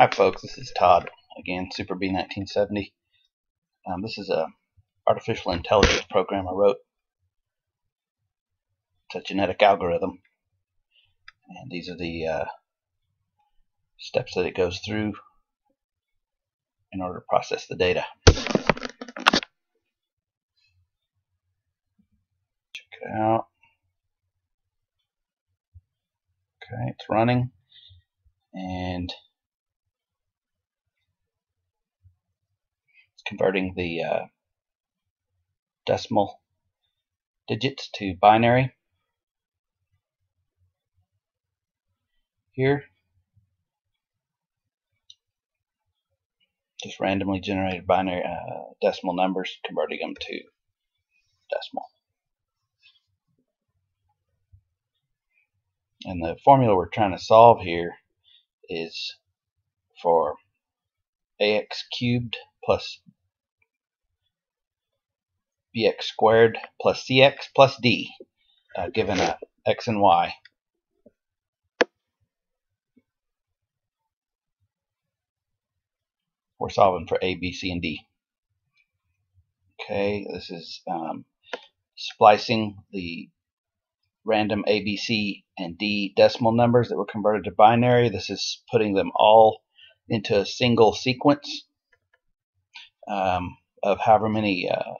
Hi folks, this is Todd again, Super B 1970. Um, this is a artificial intelligence program I wrote. It's a genetic algorithm, and these are the uh, steps that it goes through in order to process the data. Check it out. Okay, it's running, and converting the uh, decimal digits to binary here. Just randomly generated binary uh, decimal numbers, converting them to decimal. And the formula we're trying to solve here is for ax cubed plus bx squared plus cx plus d, uh, given a x and y. We're solving for a, b, c, and d. Okay, this is um, splicing the random A, B, C, and D decimal numbers that were converted to binary. This is putting them all into a single sequence um, of however many uh,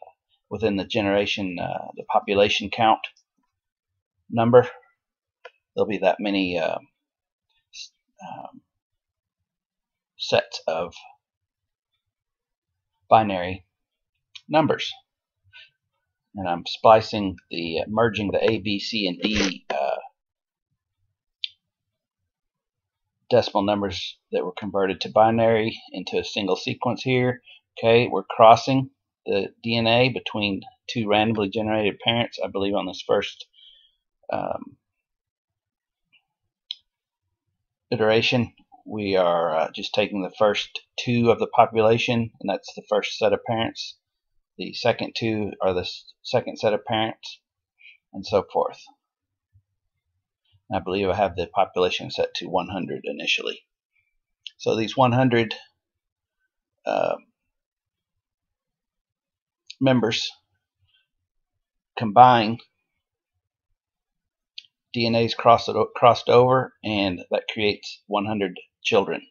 within the generation, uh, the population count number. There'll be that many uh, um, sets of binary numbers. And I'm splicing the, uh, merging the A, B, C, and D uh, decimal numbers that were converted to binary into a single sequence here. Okay, we're crossing the DNA between two randomly generated parents, I believe on this first um, iteration, we are uh, just taking the first two of the population, and that's the first set of parents. The second two are the second set of parents, and so forth. I believe I have the population set to 100 initially. So these 100 uh, members combine DNA's crossed, crossed over and that creates 100 children.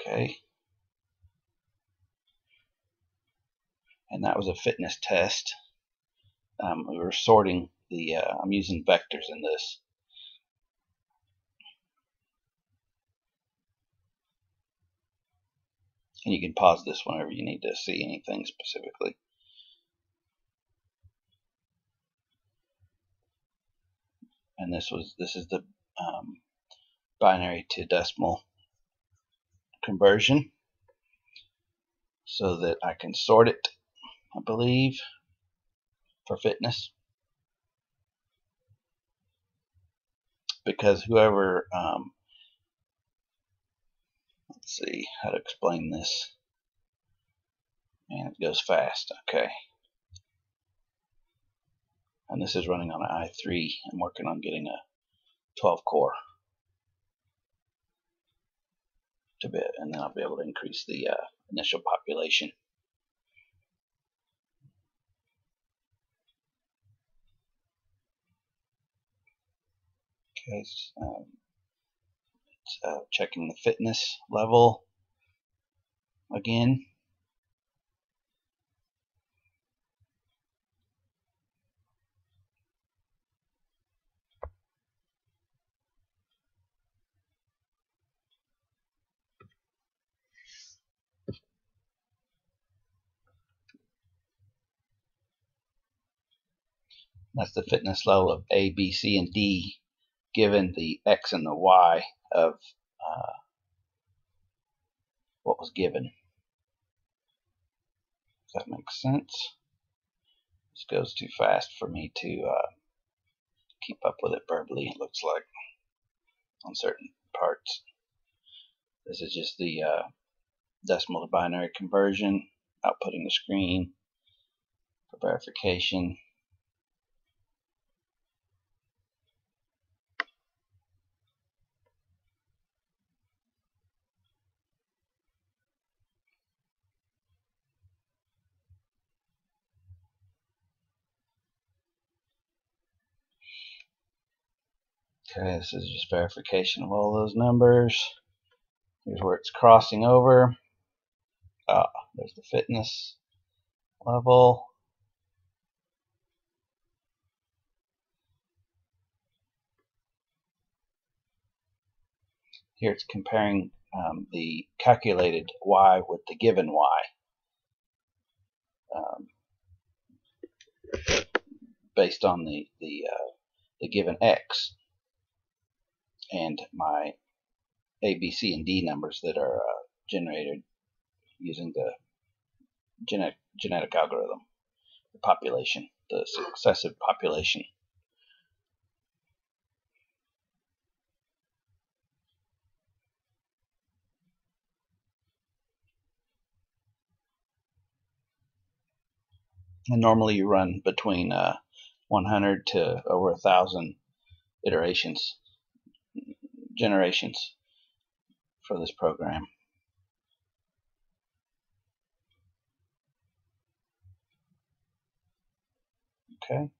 Okay. And that was a fitness test. Um, we were sorting the, uh, I'm using vectors in this. And you can pause this whenever you need to see anything specifically. And this was this is the um, binary to decimal conversion so that I can sort it, I believe, for fitness. Because whoever um, Let's see how to explain this. And it goes fast. Okay. And this is running on an i3. I'm working on getting a 12 core to bit, and then I'll be able to increase the uh, initial population. Okay, um, uh, checking the fitness level again. That's the fitness level of A, B, C, and D given the X and the Y of uh, what was given. Does that make sense? This goes too fast for me to uh, keep up with it verbally, it looks like, on certain parts. This is just the uh, decimal to binary conversion, outputting the screen for verification. Okay, this is just verification of all those numbers. Here's where it's crossing over. Ah, there's the fitness level. Here it's comparing um, the calculated y with the given y. Um, based on the the uh, the given x and my A, B, C, and D numbers that are uh, generated using the genetic genetic algorithm, the population, the successive population. And normally you run between uh, 100 to over a thousand iterations, generations for this program. Okay.